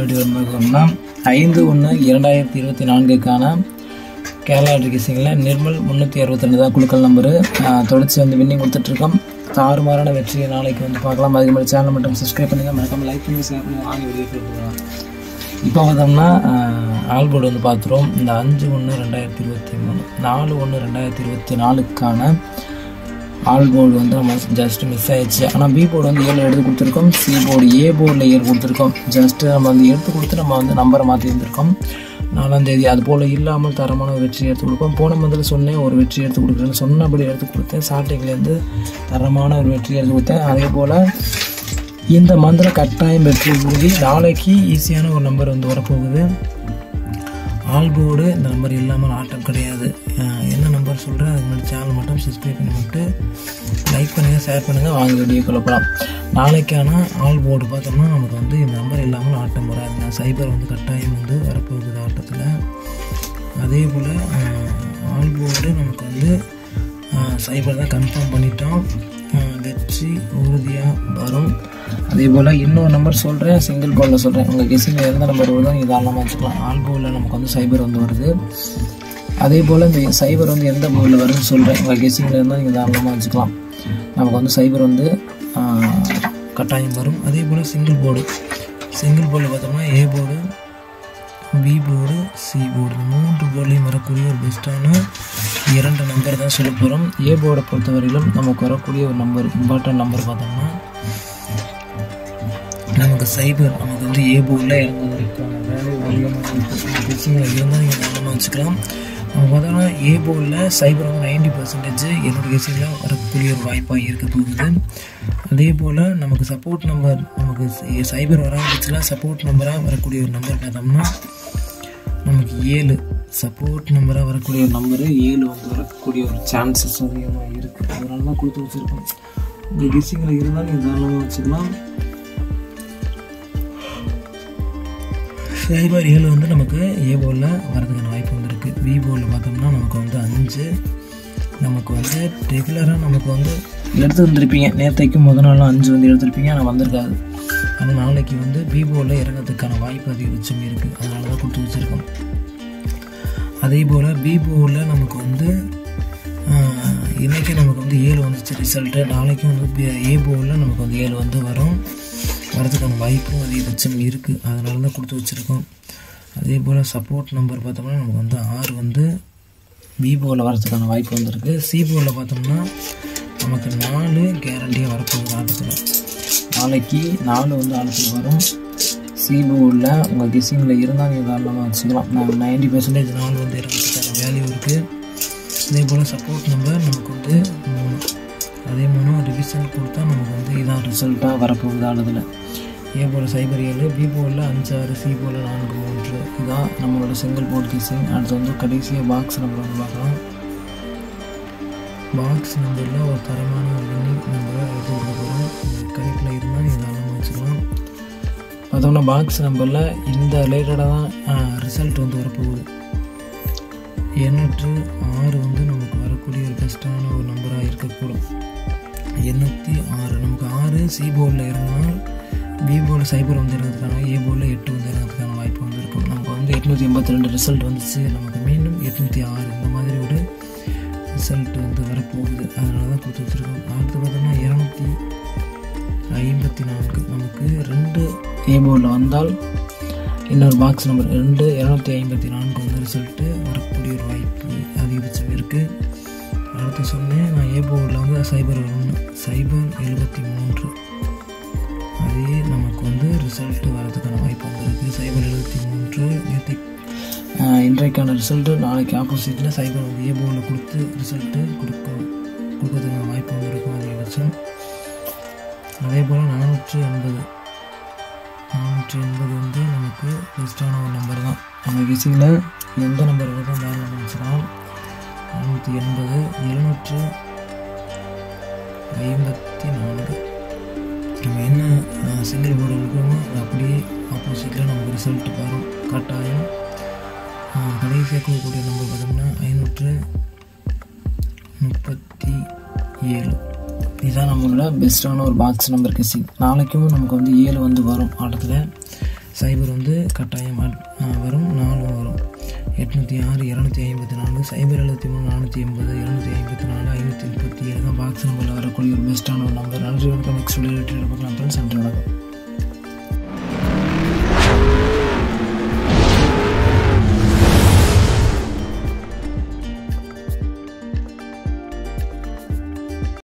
Video பார்க்கணும்னா ஐந்து ஒன்று இரண்டாயிரத்தி இருபத்தி நான்குக்கான கேரளா டிகிசிங்கில் நிர்மல் முந்நூற்றி அறுபத்தி ரெண்டு தான் குழுக்கள் நம்பரு தொடர்ச்சி வந்து வின்னிங் கொடுத்துட்ருக்கோம். தாறுமாறான வெற்றியை நாளைக்கு வந்து பார்க்கலாம். அதுக்கு மாதிரி சேனல் மட்டும் சப்ஸ்கிரைப் பண்ணுங்கள் மறக்காமல் லைக் பண்ணி ஷேர் பண்ணி வாங்கி வீடியோ போகலாம். இப்போ பார்த்தோம்னா ஆல்போர்டு வந்து பார்த்துருவோம். இந்த அஞ்சு ஒன்று ரெண்டாயிரத்தி இருபத்தி மூணு நாலு ஒன்று ரெண்டாயிரத்தி இருபத்தி நாலுக்கான ஆல் போர்டு வந்து நம்ம ஜஸ்ட் மிஸ் ஆயிடுச்சு ஆனால் பி போர்டு வந்து ஏழு எடுத்து கொடுத்துருக்கோம். சி போர்டு ஏ போர்டில் ஏழு கொடுத்துருக்கோம். ஜஸ்ட்டு நம்ம வந்து எடுத்து கொடுத்து நம்ம வந்து நம்பரை மாற்றி இருந்திருக்கோம். நாலாம் தேதி அது போல் இல்லாமல் தரமான ஒரு வெற்றி எடுத்து கொடுப்போம். போன மந்தில் சொன்னேன் ஒரு வெற்றி எடுத்து கொடுக்குறேன்னு சொன்னபடி எடுத்து கொடுத்தேன். ஸ்டார்டிங்லேருந்து தரமான ஒரு வெற்றி எடுத்து கொடுத்தேன். அதே போல் இந்த மந்தில் கட்டாயம் வெற்றி உறுதி நாளைக்கு ஈஸியான ஒரு நம்பர் வந்து வரப்போகுது. ஆல்போர்டு இந்த நம்பர் இல்லாமல் ஆட்டம் கிடையாது. நான் சொல்கிறேன் அதுக்கு முன்னாடி சேனல் மட்டும் சப்ஸ்கிரைப் பண்ணி விட்டு லைக் பண்ணுங்கள் ஷேர் பண்ணுங்கள் வாங்க வீடியோக்குள்ள போகலாம் நாளைக்கான ஆல் போர்டு பார்த்தோம்னா நமக்கு வந்து இந்த நம்பர் இல்லாமல் ஆட்டம் வராதுங்க சைபர் வந்து கட்டாயம் வந்து வரப்போகுது ஆட்டத்தில். அதே போல் ஆல் போர்டு நமக்கு வந்து சைபர் தான் கன்ஃபார்ம் பண்ணிட்டோம். அஹ் வெற்றி உறுதியாக வரும். அதே போல் இன்னொரு நம்பர் சொல்கிறேன் சிங்கிள் கோலில் சொல்கிறேன் உங்கள் கெஸிங்கில் எந்த நம்பர் வருதோ நீங்கள் தாராளமாக வச்சுக்கலாம். ஆல் போலில் நமக்கு வந்து சைபர் வந்து வருது. அதே போல் இந்த சைபர் வந்து எந்த போர்டில் வருதுன்னு சொல்கிறேன் உங்கள் கெஸிங்கில் இருந்தால் நீங்கள் தாராளமாக வச்சுக்கலாம் நமக்கு வந்து சைபர் வந்து கட்டாயம் வரும் அதே போல் சிங்கிள் போர்டு சிங்கிள் போர்டில் பார்த்தோம்னா A board B board C board இந்த மூன்று போர்டிலையும் வரக்கூடிய ஒரு பெஸ்ட்டான இரண்டு நம்பர் தான் சொல்ல போகிறோம் ஏ போர்டை பொறுத்தவரையிலும் நமக்கு வரக்கூடிய ஒரு நம்பர் இம்பார்ட்டன்ட் நம்பர் பார்த்தோம்னா நமக்கு சைபர் நமக்கு வந்து ஏ போர்டில் இறங்குவதற்கான வேலை அதிகமாக இருந்தால் நீங்கள் தாராளமாக வச்சுக்கலாம் நம்ம ஏ போர்டில் சைபர் வந்து நைன்டி பர்சன்டேஜ் என்னோட கேசிங்கில் வரக்கூடிய ஒரு வாய்ப்பாக இருக்க போகுது அதே போல் நமக்கு சப்போர்ட் நம்பர் நமக்கு சைபர் வராமல் சப்போர்ட் நம்பராக வரக்கூடிய ஒரு நம்பர் பார்த்தோம்னா நமக்கு ஏழு. சப்போர்ட் நம்பராக வரக்கூடிய ஒரு நம்பரு ஏழு வந்து வரக்கூடிய ஒரு சான்சஸ் அதிகமாக இருக்குது அதனால தான் கொடுத்து வச்சுருக்கோம். இந்த கெஸ்ஸிங்கில் இருந்தாலும் நீங்கள் தாராளமாக வச்சுக்கலாம். சைபர் ஏழு வந்து நமக்கு ஏ போலில் வரதுக்கான வாய்ப்பு வந்துருக்கு. வி போலில் பார்த்தோம்னா நமக்கு வந்து அஞ்சு. நமக்கு வந்து ரெகுலராக நமக்கு வந்து எடுத்து வந்திருப்பீங்க நேற்றைக்கு முத நாளும் அஞ்சு வந்து எடுத்திருப்பீங்க. ஆனால் வந்திருக்காது. ஆனால் நாளைக்கு வந்து விவோவில் இறங்கிறதுக்கான வாய்ப்பு அதிகபட்சம் இருக்குது அதனால தான் கொடுத்து வச்சுருக்கோம். அதே போல் விவோவில் நமக்கு வந்து இன்றைக்கி நமக்கு வந்து ஏழு வந்துச்சு. ரிசல்ட்டு நாளைக்கும் வந்து பி- ஏ நமக்கு வந்து ஏழு வந்து வரும். வரதுக்கான வாய்ப்பும் அதிகபட்சம் இருக்குது அதனால தான் கொடுத்து வச்சுருக்கோம். அதே போல் சப்போர்ட் நம்பர் பார்த்தோம்னா நமக்கு வந்து ஆறு வந்து பி வரதுக்கான வாய்ப்பு வந்திருக்கு. சிபோவில் பார்த்தோம்னா நமக்கு நாலு கேரண்டியாக வரப்போகுது ஆட்டத்தில் நாளைக்கு நாலு வந்து ஆட்டத்தில் வரும். சிபோவில் உங்கள் கெஸ்ஸிங்கில் இருந்தால் நீங்கள் தாராளமாக வச்சுக்கலாம். நான் நைன்டி பர்சன்டேஜ் நாலு வந்து இறங்கிறதுக்கான வேல்யூ இருக்குது அதே போல் சப்போர்ட் நம்பர் நமக்கு வந்து மூணு. அதே மூணு ரிவிஷன் கொடுத்தா நமக்கு வந்து இதான் ரிசல்ட்டாக வரப்போகுது ஆளுதில். ஏ போல் சைபர் ஏழு பி போலில் அஞ்சு ஆறு சி போர்டில் நான்கு மூன்று. இதுதான் நம்மளோட சிங்கிள் போர்ட் கீசிங் அடுத்து வந்து கடைசியாக பாக்ஸ் நம்பர் வந்து பார்க்கலாம். பாக்ஸ் நம்பரில் ஒரு தரமான ஒரு வின்னிங் நம்பரை எடுத்து கொடுக்க போகிறோம் கணக்கில் இருந்தால் நீங்கள் வச்சுக்கலாம். பார்த்தோம்னா பாக்ஸ் நம்பரில் இந்த ரிலேட்டடாக தான் ரிசல்ட் வந்து வரப்போகுது. எண்ணூற்று ஆறு வந்து நமக்கு வரக்கூடிய ஒரு பெஸ்ட்டான ஒரு நம்பராக இருக்கக்கூடும். எண்ணூற்றி ஆறு. நமக்கு ஆறு சி போர்டில் இருந்தால் பி போர்டில் சைபர் வந்து இறங்கிறதுக்கான ஏ போர்டில் எட்டு வந்து இறங்கிறதுக்கான வாய்ப்பு வந்து இருக்கும் நமக்கு வந்து எட்நூற்றி எண்பத்தி ரெண்டு ரிசல்ட் வந்துச்சு. நமக்கு மீண்டும் எட்நூற்றி ஆறு இந்த மாதிரி ஒரு ரிசல்ட் வந்து வரப்போகுது. அதனால தான் கொடுத்து வச்சுருக்கோம். அடுத்து பார்த்தோம்னா இரநூத்தி ஐம்பத்தி நான்கு. நமக்கு ரெண்டு ஏ போர்டில் வந்தால் இன்னொரு பாக்ஸ் நம்பர் ரெண்டு இரநூத்தி ஐம்பத்தி நான்கு வந்து ரிசல்ட்டு வரக்கூடிய ஒரு வாய்ப்பு அதிகபட்சம் இருக்குது அடுத்து சொன்னேன் நான் ஏ போர்டில் வந்து சைபர் ஒன்று சைபர் எழுபத்தி மூன்று. அதே நமக்கு வந்து ரிசல்ட்டு வரதுக்கான வாய்ப்பு வந்திருக்கு சைபர் எழுபத்தி மூன்று நேற்று இன்றைக்கான ரிசல்ட்டு நாளைக்கு ஆப்போசிட்டில் சைபர் வந்து ஏ போர்டில் கொடுத்து ரிசல்ட்டு கொடுக்க கொடுக்கறதுக்கான வாய்ப்பு வந்திருக்கும் அதிகபட்சம் அதே போல் நானூற்றி எண்பது நானூற்றி எண்பது வந்து நமக்கு பெஸ்ட்டான ஒரு நம்பர் தான். நம்ம விசியில் எந்த நம்பர் வருதோ வேலை வச்சுக்கலாம் நானூற்றி எண்பது எழுநூற்று ஐம்பத்தி நான்கு. நம்ம என்ன சிங்கிள் போர்டு இருக்கோமோ அது அப்படியே ஆப்போசிட்டில் நமக்கு ரிசல்ட் வரும். கட்டாயம். கடைசியாக கொடுக்கக்கூடிய நம்பர் பார்த்தோம்னா ஐநூற்று முப்பத்தி ஏழு. இதுதான் நம்மளோட பெஸ்ட்டான ஒரு பாக்ஸ் நம்பர் கெஸ்ஸிங் நாளைக்கும் நமக்கு வந்து ஏழு வந்து வரும் ஆட்டத்தில். சைபர் வந்து கட்டாயம் வரும். நாலு எட்நூற்றி ஆறு இரநூத்தி ஐம்பத்தி நாலு சைபர் எழுபத்தி மூணு நானூற்றி எண்பது இரநூத்தி ஐம்பத்தி நாலு ஐநூற்றி முப்பத்தி ஏழு தான் பாக்ஸ் நம்பரில் வரக்கூடிய ஒரு பெஸ்ட்டான ஒரு நம்பர் நன்றி வணக்கம் நெக்ஸ்ட் ரிலேட்டட் பார்க்கலாம் ஃப்ரெண்ட்ஸ் நன்றி வணக்கம்